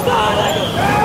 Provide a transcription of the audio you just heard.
Chúng ta lại được